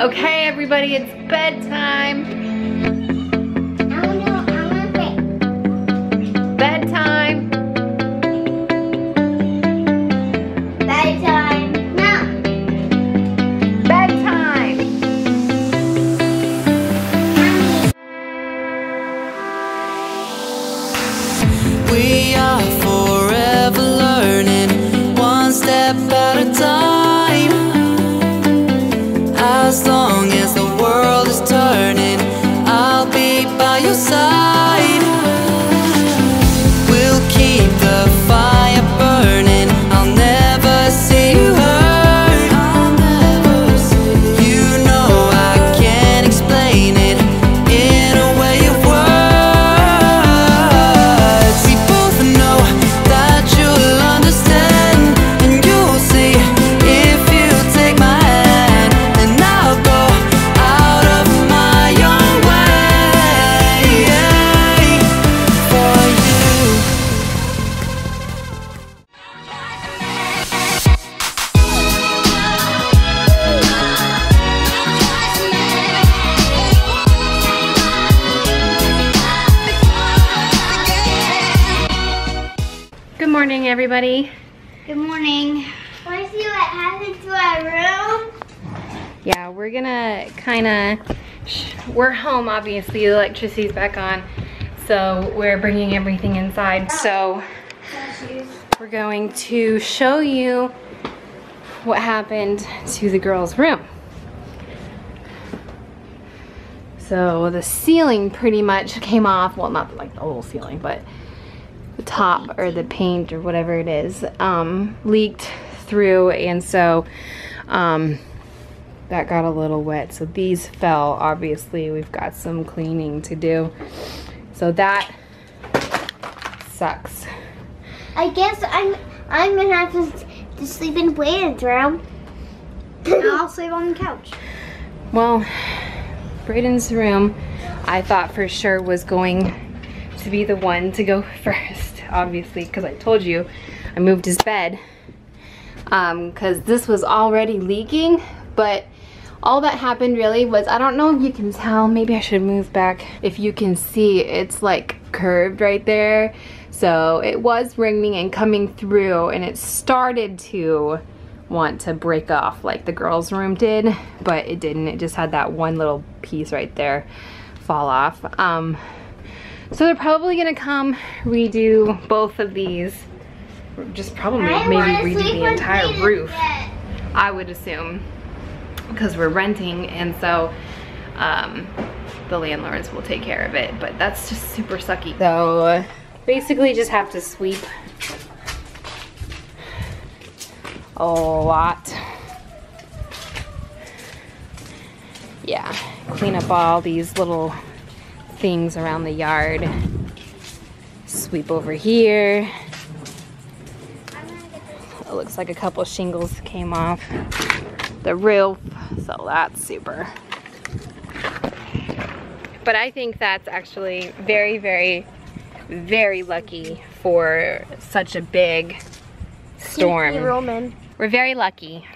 Okay, everybody, it's bedtime. I don't know. I want to Bedtime. Bedtime. No. Bedtime. We are by your side. Everybody. Good morning. Want to see what happened to our room? Yeah, we're gonna kind of, we're home, obviously, the electricity's back on, so we're bringing everything inside. So we're going to show you what happened to the girls' room. So the ceiling pretty much came off, well, not like the whole ceiling, but the top or the paint or whatever it is um, leaked through, and so um, that got a little wet. So these fell, obviously. We've got some cleaning to do. So that sucks. I guess I'm I'm gonna have to, to sleep in Brandon's room. and I'll sleep on the couch. Well, Braden's room, I thought for sure was going to be the one to go first, obviously, because I told you I moved his bed. Because this was already leaking, but all that happened really was, I don't know if you can tell, maybe I should move back. If you can see, it's like curved right there. So it was ringing and coming through and it started to want to break off like the girls room did but it didn't it just had that one little piece right there fall off um so they're probably gonna come redo both of these. Just probably I maybe redo the entire roof. I would assume because we're renting and so um, the landlords will take care of it but that's just super sucky. So basically just have to sweep a lot. Yeah clean up all these little things around the yard sweep over here it looks like a couple shingles came off the roof, so that's super. But I think that's actually very, very, very lucky for such a big storm. Roman. We're very lucky.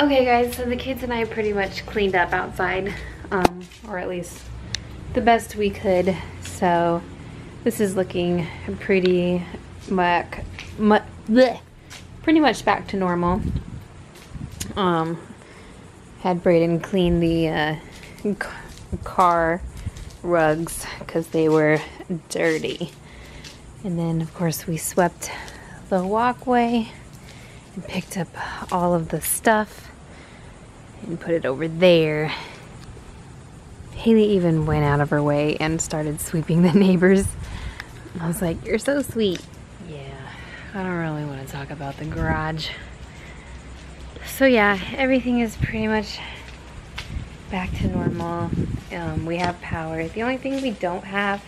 Okay guys, so the kids and I pretty much cleaned up outside, um, or at least the best we could. So this is looking pretty much, pretty much back to normal. Um, had Braden clean the uh, car rugs because they were dirty. And then, of course, we swept the walkway and picked up all of the stuff and put it over there. Haley even went out of her way and started sweeping the neighbors. I was like, You're so sweet. Yeah, I don't really want to talk about the garage. So, yeah, everything is pretty much back to normal. Um, we have power. The only thing we don't have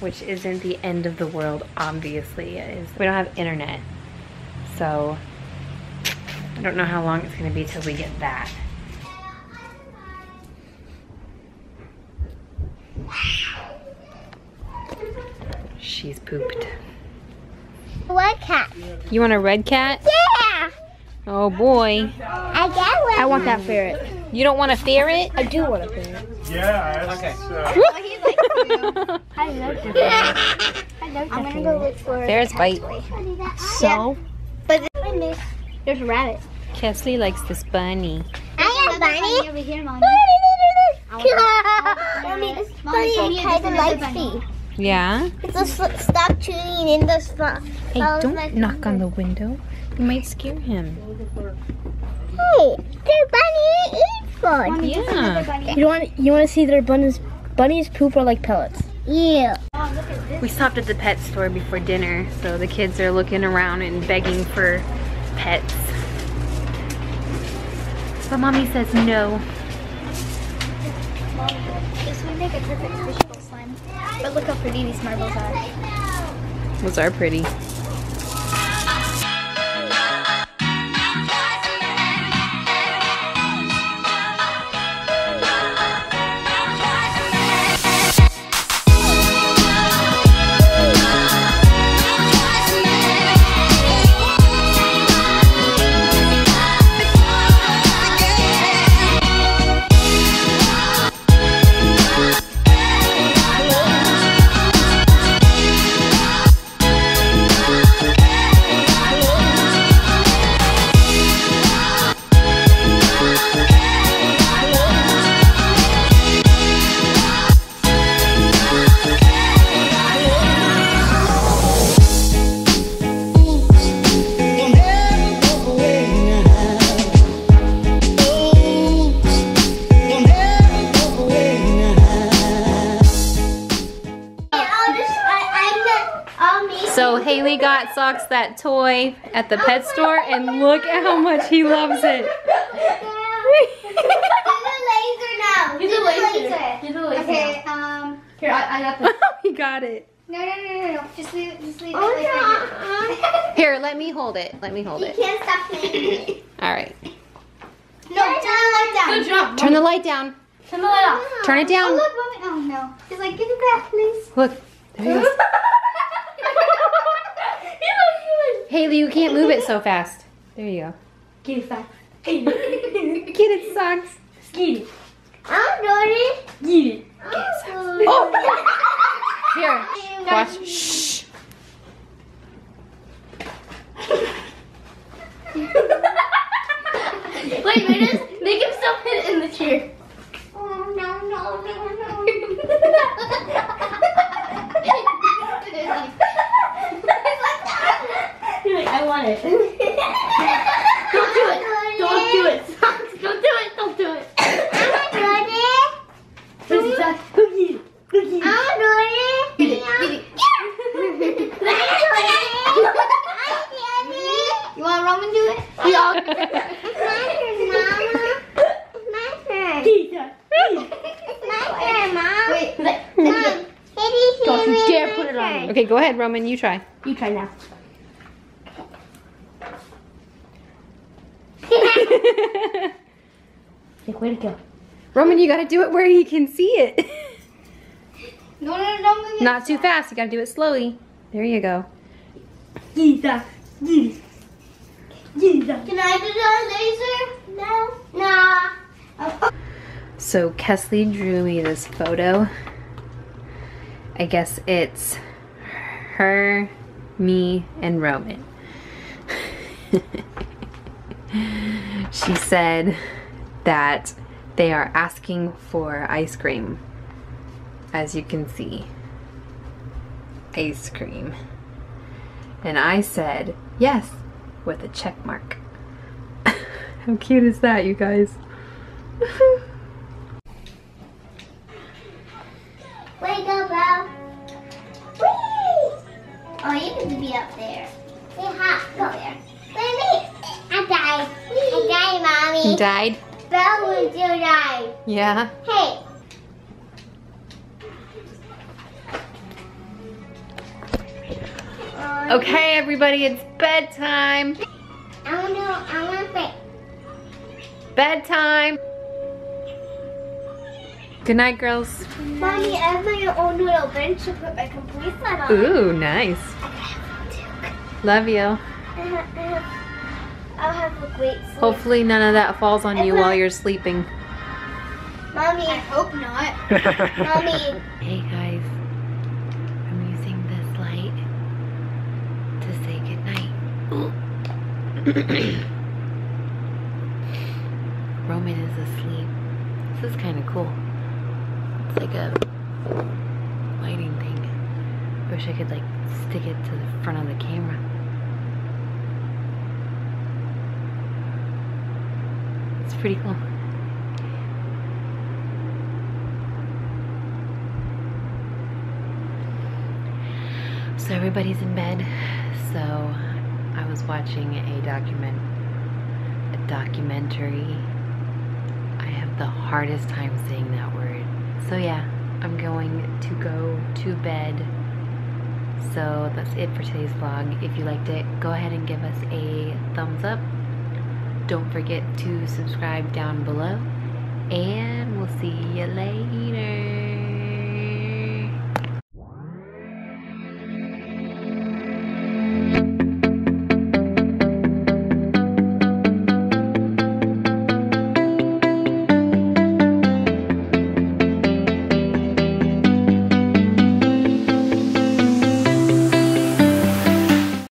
which isn't the end of the world, obviously, is we don't have internet. So I don't know how long it's gonna be till we get that. She's pooped. What cat? You want a red cat? Yeah! Oh boy. I got I want that ferret. You don't want a ferret? I do want a ferret. Yeah. Okay. Uh, so, I love the ferret. I love I'm gonna go look for Ferret's bite. So? But there's a rabbit. Kesley likes this bunny. I am bunny. over here, mommy. Mommy, this bunny kind of likes me. Yeah? It's just stop tuning in the spot. Hey, don't knock on the window. You might scare him. Hey, the bunny eats food. Yeah. You want you want to see their bunnies bunnies poop are like pellets. Yeah. We stopped at the pet store before dinner, so the kids are looking around and begging for pets. But mommy says no. This would make a perfect fishbowl slime. But look how pretty these marbles are. Those are pretty. Haley Socks that toy at the pet store and look at how much he loves it. Do the laser. He's a laser. Okay, um, Here, I, I got this. he got it. no, no, no, no, no. Just leave it, just leave it Oh, like that. Here, let me hold it. Let me hold You it. can't stop me. All right. No, turn the light down. Good job. Turn the light down. Turn the light off. Turn it Oh, down. look, mommy. Oh, no. He's like, give it back, please. Look. There he goes. Haley, you can't move it so fast. There you go. Get it back. Get it, Socks. Get it. I'm doing it. Get it. Oh. Here. Watch. Shh. Wait, wait, just make himself hit in the chair. Oh, no, no, no, no. You're like, I want it. Don't do it. Don't do it. Socks. Don't do it. Don't do it. I'm doing it. Lucy, Socks. Go get it. Go get it. I'm doing it. Get it. Get it. You want Roman to do it? We all. It's my turn, Mama. My turn. Get my turn, Mom. Wait. Mom, Don't you dare put it on me. Okay, go ahead, Roman. You try. You try now. Like, way to go. Roman, you gotta do it where he can see it. No, no, no, don't. Not too fast. You gotta do it slowly. There you go. Get it. Socks. Get it. Get it. Socks. Can I do the laser? No. Nah. Oh, So Kesley drew me this photo. I guess it's her, me, and Roman. she said that they are asking for ice cream. As you can see, ice cream. And I said, yes, with a check mark. How cute is that, you guys? Wake up, Belle. Whee! Oh, you need to be up there. Hey, hot. Go there. Wait me. I died. I died, He Mommy. died? Belle would do die. Yeah. Hey. Okay, everybody, it's bedtime. I want to. I want to play. Bedtime. Good night, girls. Mommy, I have my own little bench to put my complete set on. Ooh, nice. Love you. I have, I have I'll have a great sleep. Hopefully none of that falls on you while you're sleeping. Mommy. I hope not. Mommy. Hey guys, I'm using this light to say goodnight. Roman is asleep. This is kind of cool. It's like a lighting thing. Wish I could like stick it to the front of the camera. It's pretty cool. So everybody's in bed. So I was watching a document a documentary. I have the hardest time saying that word. So yeah, I'm going to go to bed. So that's it for today's vlog. If you liked it, go ahead and give us a thumbs up. Don't forget to subscribe down below. And we'll see you later.